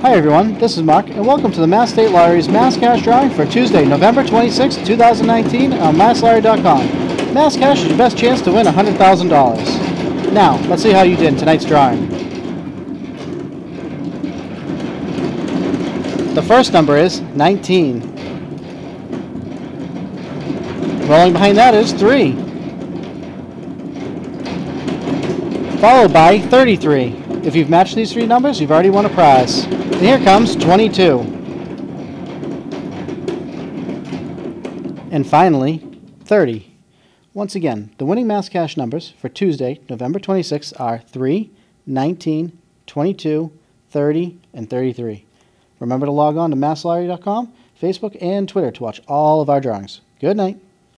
Hi everyone, this is Mark, and welcome to the Mass State Lottery's Mass Cash Drawing for Tuesday, November 26, 2019 on MassLottery.com. Mass Cash is your best chance to win $100,000. Now, let's see how you did in tonight's drawing. The first number is 19. Rolling behind that is 3. Followed by 33. If you've matched these three numbers, you've already won a prize. And here comes 22. And finally, 30. Once again, the winning mass cash numbers for Tuesday, November 26th are 3, 19, 22, 30, and 33. Remember to log on to masslottery.com, Facebook, and Twitter to watch all of our drawings. Good night.